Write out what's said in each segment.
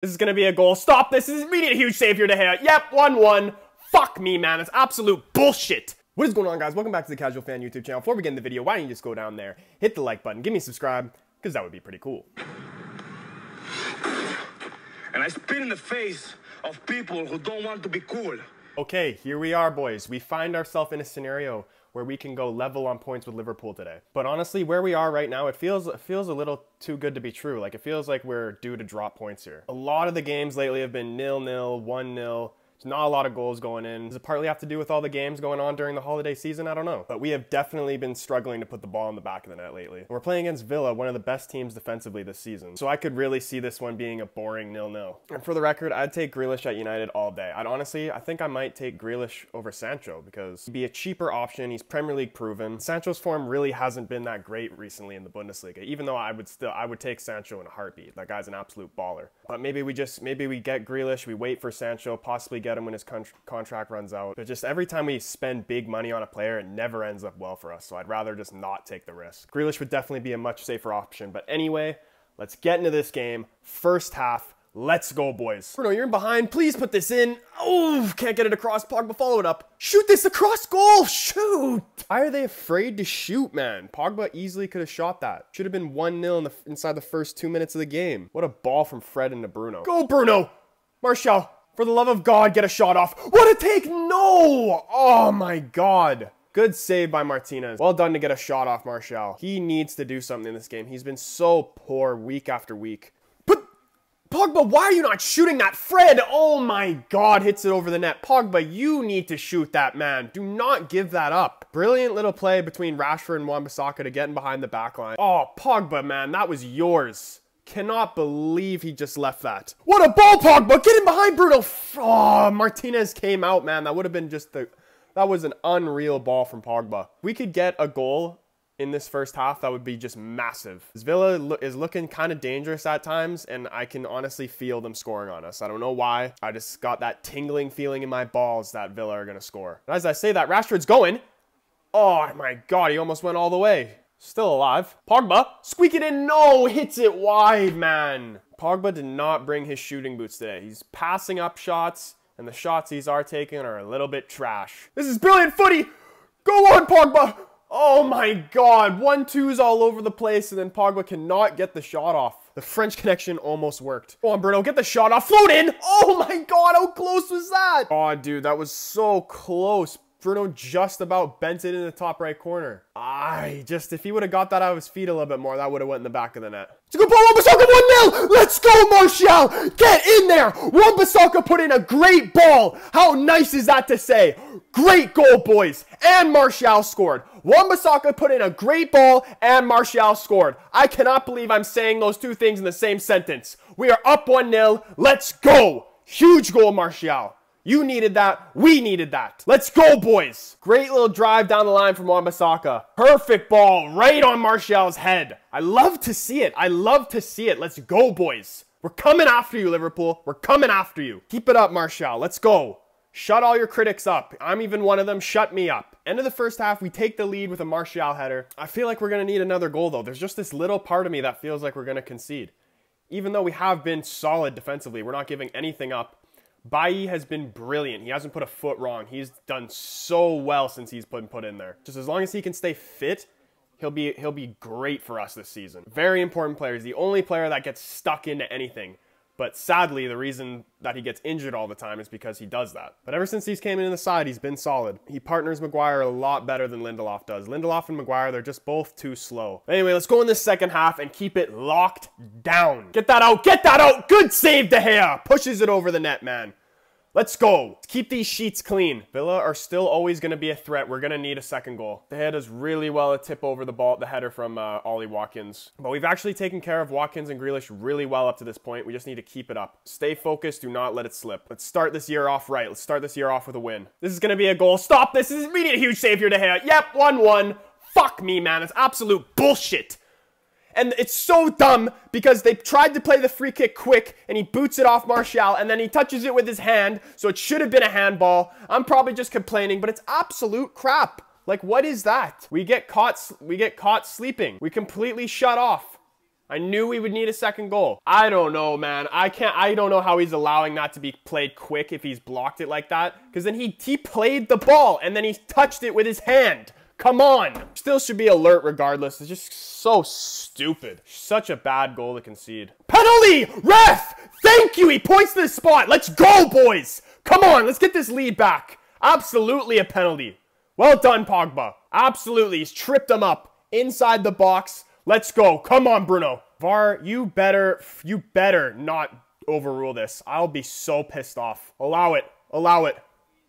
This is gonna be a goal. Stop this. This is immediate huge save here to hit. Yep, 1-1. Fuck me, man. It's absolute bullshit. What is going on, guys? Welcome back to the Casual Fan YouTube channel. Before we get in the video, why don't you just go down there, hit the like button, give me a subscribe, because that would be pretty cool. And I spit in the face of people who don't want to be cool. Okay, here we are, boys. We find ourselves in a scenario where we can go level on points with Liverpool today. But honestly, where we are right now, it feels it feels a little too good to be true. Like it feels like we're due to drop points here. A lot of the games lately have been nil-nil, 1-0, not a lot of goals going in. Does it partly have to do with all the games going on during the holiday season? I don't know. But we have definitely been struggling to put the ball in the back of the net lately. We're playing against Villa, one of the best teams defensively this season. So I could really see this one being a boring nil-nil. And for the record, I'd take Grealish at United all day. I'd honestly, I think I might take Grealish over Sancho because he'd be a cheaper option. He's Premier League proven. Sancho's form really hasn't been that great recently in the Bundesliga, even though I would still, I would take Sancho in a heartbeat. That guy's an absolute baller. But maybe we just, maybe we get Grealish, we wait for Sancho, possibly get him when his country contract runs out. But just every time we spend big money on a player, it never ends up well for us. So I'd rather just not take the risk. Grealish would definitely be a much safer option. But anyway, let's get into this game. First half. Let's go, boys. Bruno, you're in behind. Please put this in. Oh, can't get it across. Pogba, follow it up. Shoot this across goal. Shoot. Why are they afraid to shoot, man? Pogba easily could have shot that. Should have been 1-0 in the, inside the first two minutes of the game. What a ball from Fred into Bruno. Go, Bruno. Martial, for the love of God, get a shot off. What a take! No! Oh my God. Good save by Martinez. Well done to get a shot off Martial. He needs to do something in this game. He's been so poor week after week. But Pogba, why are you not shooting that? Fred, oh my God, hits it over the net. Pogba, you need to shoot that, man. Do not give that up. Brilliant little play between Rashford and Wan-Bissaka to get in behind the back line. Oh, Pogba, man, that was yours. Cannot believe he just left that. What a ball, Pogba! Get in behind Bruno! Oh, Martinez came out, man. That would have been just the... That was an unreal ball from Pogba. We could get a goal in this first half, that would be just massive. Villa is looking kind of dangerous at times, and I can honestly feel them scoring on us. I don't know why. I just got that tingling feeling in my balls that Villa are going to score. And as I say that, Rashford's going. Oh my god, he almost went all the way. Still alive. Pogba, squeak it in. No, hits it wide, man. Pogba did not bring his shooting boots today. He's passing up shots, and the shots he's are taking are a little bit trash. This is brilliant footy. Go on, Pogba. Oh my god. One twos all over the place, and then Pogba cannot get the shot off. The French connection almost worked. Go on, Bruno. Get the shot off. Float in. Oh my god. How close was that? Oh, dude. That was so close. Bruno just about bent it in the top right corner. I just, if he would have got that out of his feet a little bit more, that would have went in the back of the net. It's a good ball, Wan-Bissaka 1-0! Let's go, Martial! Get in there! Wan-Bissaka put in a great ball! How nice is that to say? Great goal, boys! And Martial scored. Wan-Bissaka put in a great ball, and Martial scored. I cannot believe I'm saying those two things in the same sentence. We are up 1-0. Let's go! Huge goal, Martial. You needed that. We needed that. Let's go, boys. Great little drive down the line from Wan-Bissaka. Perfect ball right on Martial's head. I love to see it. I love to see it. Let's go, boys. We're coming after you, Liverpool. We're coming after you. Keep it up, Martial. Let's go. Shut all your critics up. I'm even one of them. Shut me up. End of the first half, we take the lead with a Martial header. I feel like we're going to need another goal, though. There's just this little part of me that feels like we're going to concede. Even though we have been solid defensively, we're not giving anything up. Bailly has been brilliant. He hasn't put a foot wrong. He's done so well since he's been put in there. Just as long as he can stay fit, he'll be he'll be great for us this season. Very important player. He's the only player that gets stuck into anything. But sadly, the reason that he gets injured all the time is because he does that. But ever since he's came in the side, he's been solid. He partners Maguire a lot better than Lindelof does. Lindelof and Maguire, they're just both too slow. Anyway, let's go in this second half and keep it locked down. Get that out. Get that out. Good save, De Gea. Pushes it over the net, man. Let's go. Let's keep these sheets clean. Villa are still always going to be a threat. We're going to need a second goal. The head does really well a tip over the ball, the header from uh, Ollie Watkins. But we've actually taken care of Watkins and Grealish really well up to this point. We just need to keep it up. Stay focused. Do not let it slip. Let's start this year off right. Let's start this year off with a win. This is going to be a goal. Stop this. Is immediate huge save here to hit. Yep, 1-1. Fuck me, man. It's absolute bullshit. And it's so dumb because they tried to play the free kick quick and he boots it off Martial and then he touches it with his hand. So it should have been a handball. I'm probably just complaining, but it's absolute crap. Like what is that? We get caught we get caught sleeping. We completely shut off. I knew we would need a second goal. I don't know, man. I can't, I don't know how he's allowing that to be played quick if he's blocked it like that. Because then he, he played the ball and then he touched it with his hand. Come on. Still should be alert regardless. It's just so stupid. Such a bad goal to concede. Penalty! Ref! Thank you! He points to the spot. Let's go, boys! Come on, let's get this lead back. Absolutely a penalty. Well done, Pogba. Absolutely. He's tripped him up inside the box. Let's go. Come on, Bruno. VAR, you better, you better not overrule this. I'll be so pissed off. Allow it. Allow it.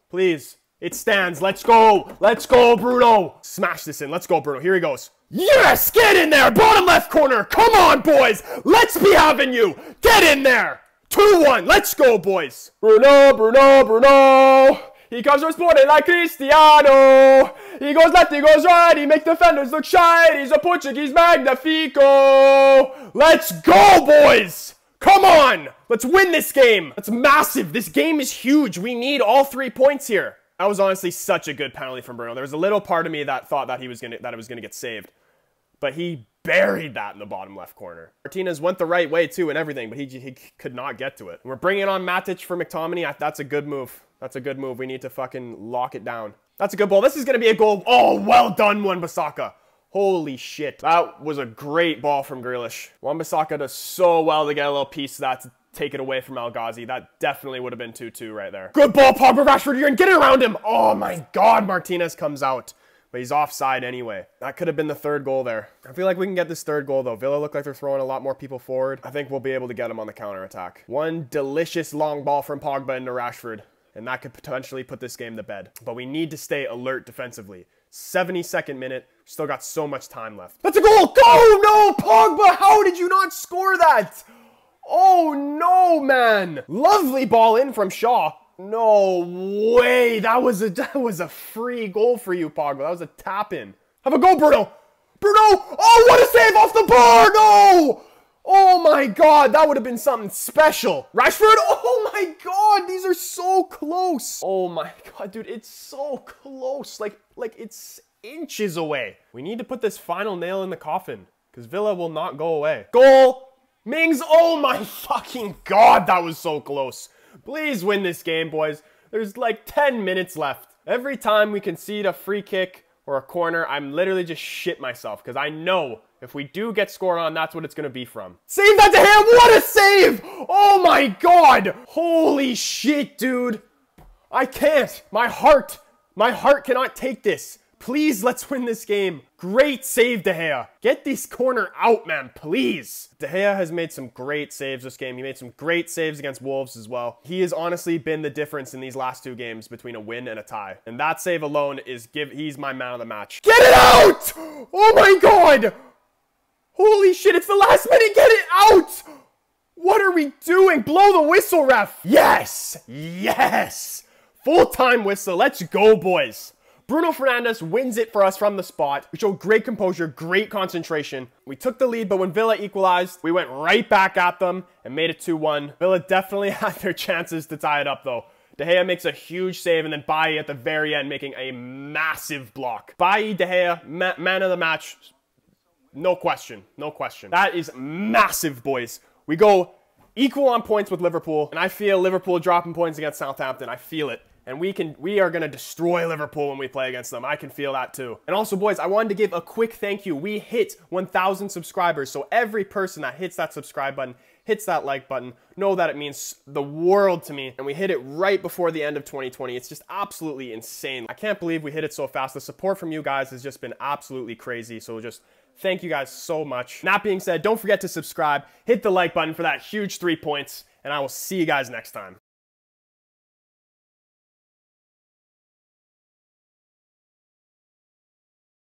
Please. It stands. Let's go. Let's go, Bruno. Smash this in. Let's go, Bruno. Here he goes. Yes! Get in there! Bottom left corner! Come on, boys! Let's be having you! Get in there! 2-1. Let's go, boys. Bruno, Bruno, Bruno. He comes from Sporting like Cristiano. He goes left, he goes right. He makes defenders look shy. He's a Portuguese magnifico. Let's go, boys. Come on. Let's win this game. That's massive. This game is huge. We need all three points here. That was honestly such a good penalty from Bruno. There was a little part of me that thought that he was gonna that it was gonna get saved, but he buried that in the bottom left corner. Martinez went the right way too and everything, but he, he could not get to it. We're bringing on Matic for McTominay. That's a good move. That's a good move. We need to fucking lock it down. That's a good ball. This is going to be a goal. Oh, well done, Wan-Bissaka. Holy shit. That was a great ball from Grealish. Wan-Bissaka does so well to get a little piece of that to take it away from El Ghazi. That definitely would have been 2-2 right there. Good ball, Pogba Rashford. You're to get it around him. Oh my God, Martinez comes out but he's offside anyway. That could have been the third goal there. I feel like we can get this third goal though. Villa look like they're throwing a lot more people forward. I think we'll be able to get them on the counter attack. One delicious long ball from Pogba into Rashford, and that could potentially put this game to bed. But we need to stay alert defensively. 72nd minute, still got so much time left. That's a goal! Go! No, Pogba! How did you not score that? Oh no, man! Lovely ball in from Shaw. No way. That was a that was a free goal for you, Pogba. That was a tap in. Have a go, Bruno. Bruno. Oh, what a save off the bar. No. Oh my god, that would have been something special. Rashford. Oh my god, these are so close. Oh my god, dude, it's so close. Like like it's inches away. We need to put this final nail in the coffin because Villa will not go away. Goal. Mings. Oh my fucking god, that was so close. Please win this game, boys. There's like 10 minutes left. Every time we concede a free kick or a corner, I'm literally just shit myself because I know if we do get scored on, that's what it's going to be from. Save that to him! What a save! Oh my god! Holy shit, dude. I can't. My heart, my heart cannot take this. Please, let's win this game. Great save, De Gea. Get this corner out, man, please. De Gea has made some great saves this game. He made some great saves against Wolves as well. He has honestly been the difference in these last two games between a win and a tie. And that save alone is give he's my man of the match. Get it out! Oh my god! Holy shit, it's the last minute. Get it out! What are we doing? Blow the whistle, ref. Yes! Yes! Full-time whistle. Let's go, boys. Bruno Fernandes wins it for us from the spot. We showed great composure, great concentration. We took the lead, but when Villa equalized, we went right back at them and made it 2-1. Villa definitely had their chances to tie it up, though. De Gea makes a huge save, and then Bailly at the very end making a massive block. Bailly, De Gea, ma man of the match. No question. No question. That is massive, boys. We go equal on points with Liverpool, and I feel Liverpool dropping points against Southampton. I feel it and we can we are going to destroy Liverpool when we play against them. I can feel that too. And also boys, I wanted to give a quick thank you. We hit 1000 subscribers. So every person that hits that subscribe button, hits that like button, know that it means the world to me. And we hit it right before the end of 2020. It's just absolutely insane. I can't believe we hit it so fast. The support from you guys has just been absolutely crazy. So just thank you guys so much. that being said, don't forget to subscribe, hit the like button for that huge 3 points, and I will see you guys next time.